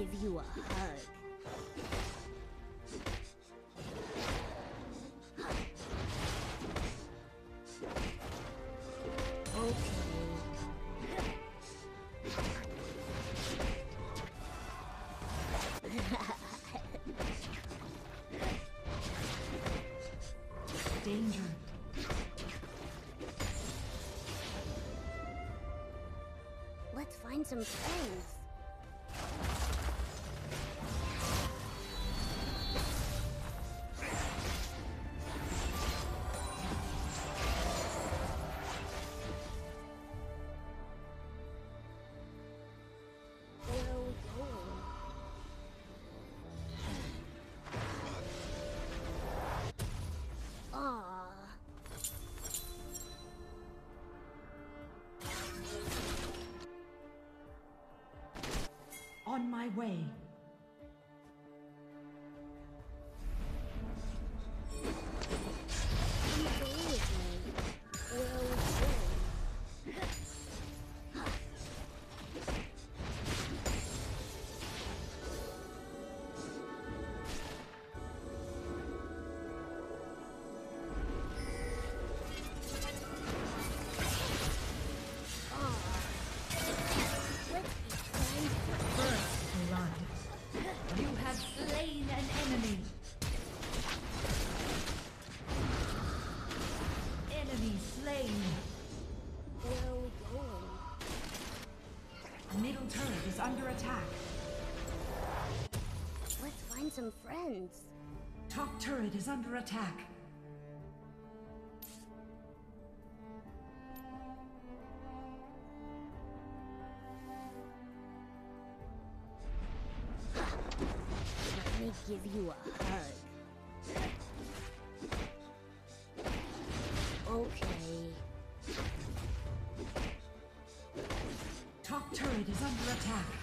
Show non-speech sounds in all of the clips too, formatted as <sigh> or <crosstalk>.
give you a hug. <laughs> Danger. Let's find some friends. way. friends. Top turret is under attack. Let me give you a hug. Okay. Top turret is under attack.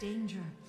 danger.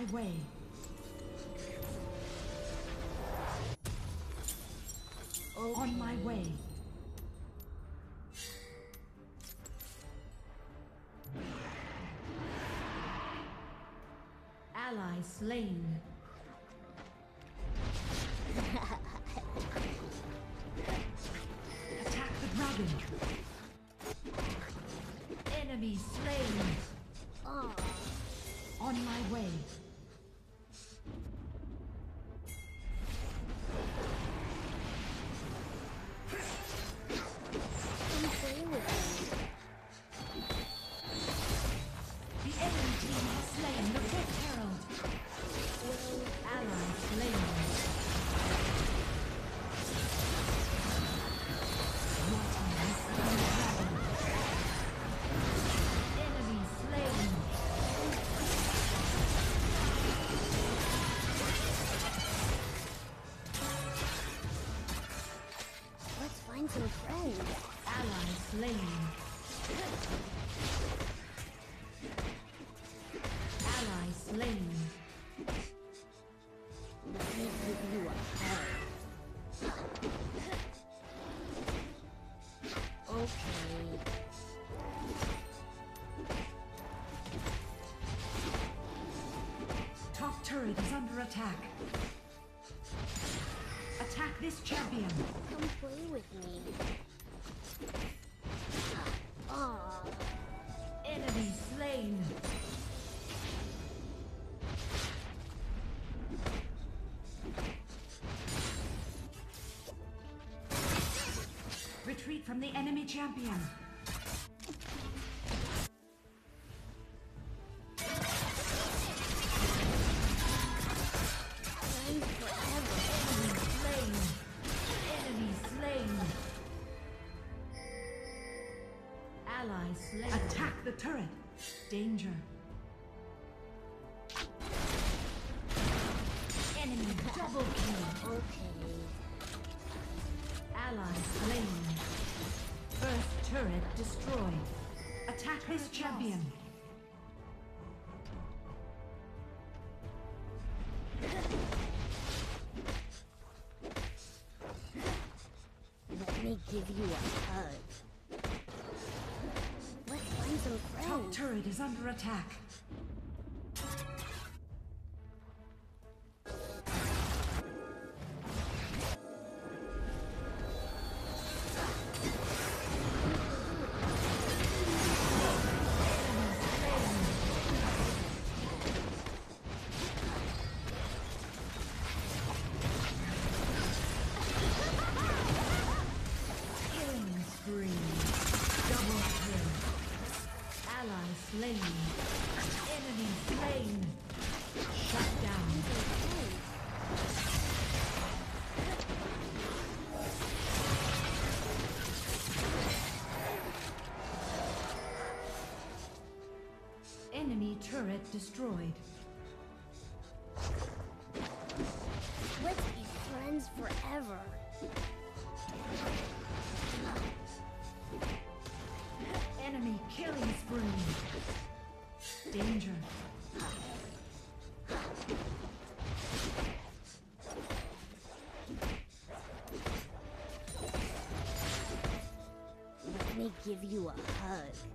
my way. Okay. On my way. Ally slain. Attack the dragon. Enemy slain. Oh. On my way. Attack. Attack this champion. Come play with me. Ah, Enemy slain. Retreat from the enemy champion. Double kill. Okay. Ally slain. First turret destroyed. Attack this champion. Turret destroyed. Let's be friends forever. Enemy killing spree. Danger. Let me give you a hug.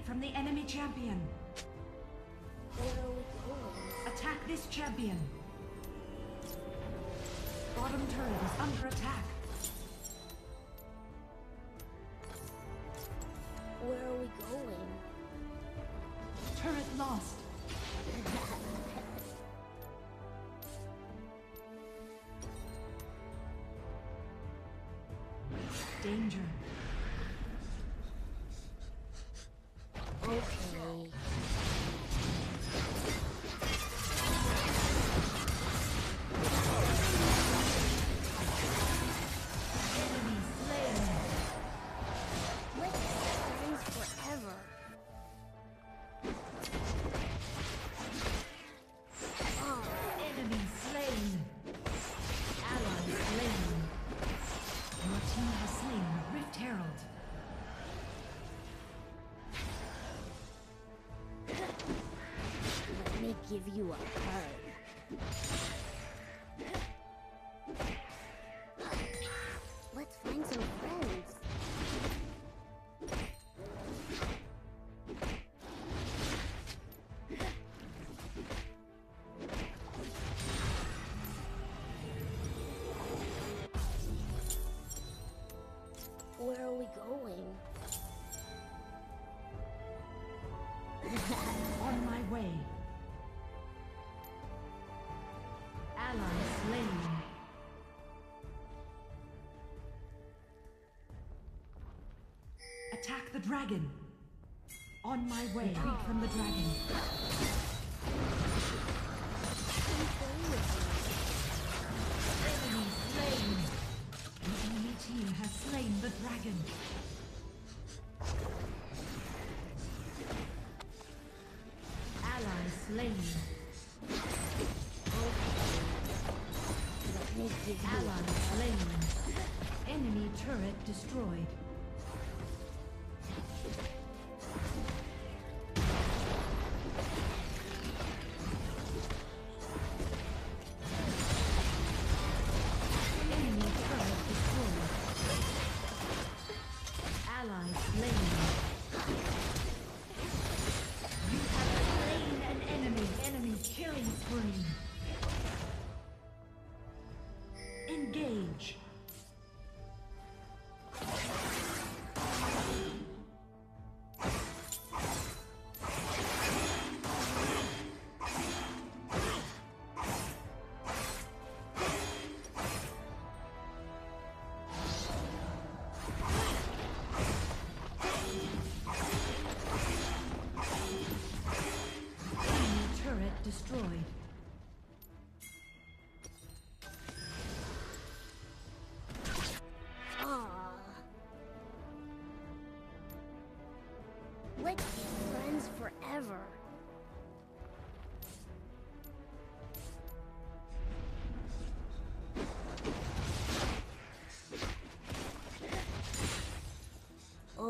Retreat from the enemy champion. Where are we going? Attack this champion. Bottom turret is under attack. Where are we going? Turret lost. Danger. Let's find some friends. Attack the dragon. On my way. Retreat from the dragon. Enemy slain. The enemy team has slain the dragon. Ally slain. Ally slain. Enemy turret destroyed.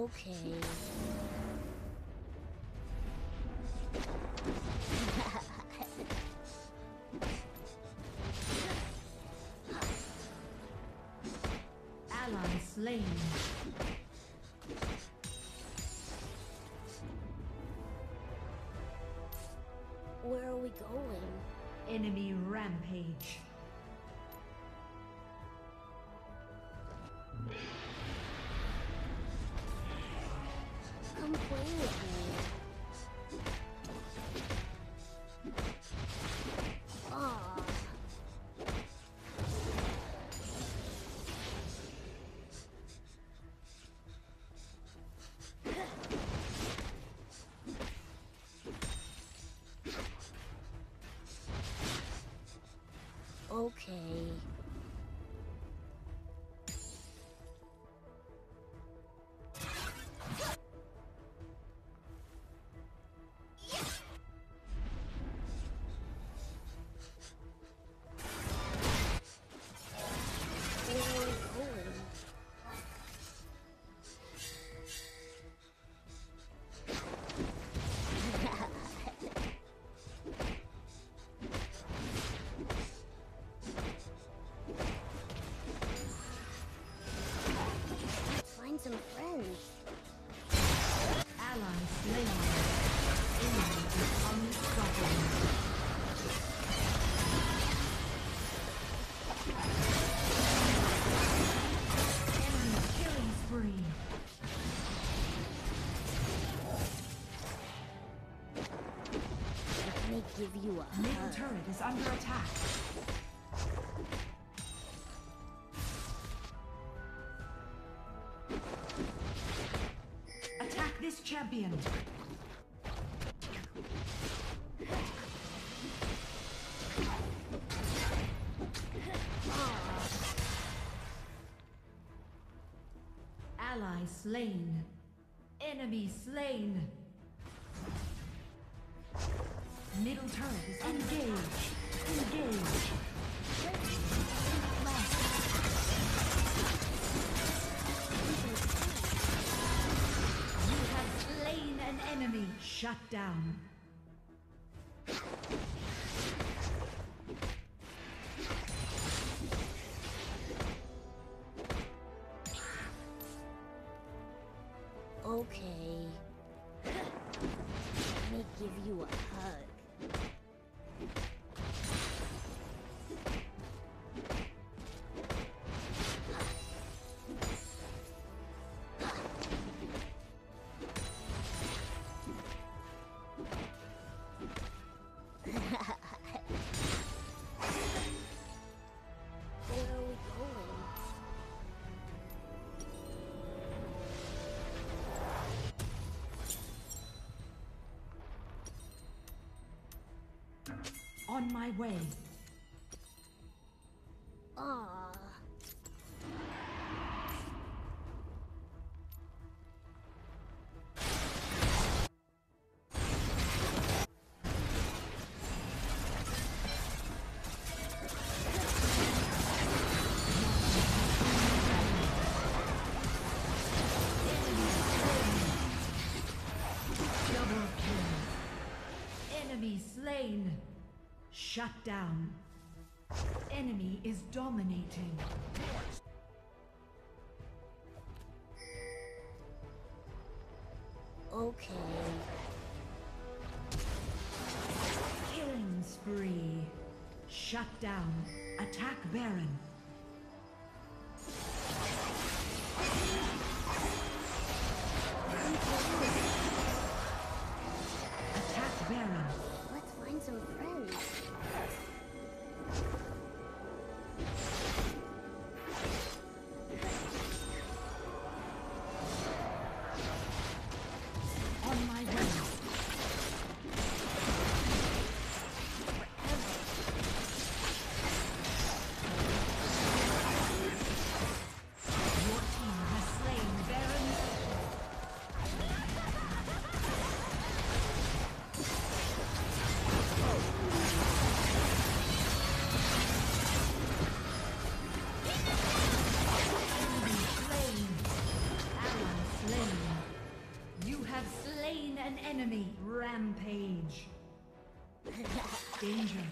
Okay. <laughs> Ally slain. Where are we going? Enemy rampage. Okay. Give you a Middle hug. turret is under attack. Attack this champion. Ally slain. Enemy slain. Engaged. Engage. You have slain an enemy. Shut down. Okay. On my way. Enemy slain. Shut down. Enemy is dominating. Okay. Killing spree. Shut down. Attack Baron. Have slain an enemy. Rampage. Danger.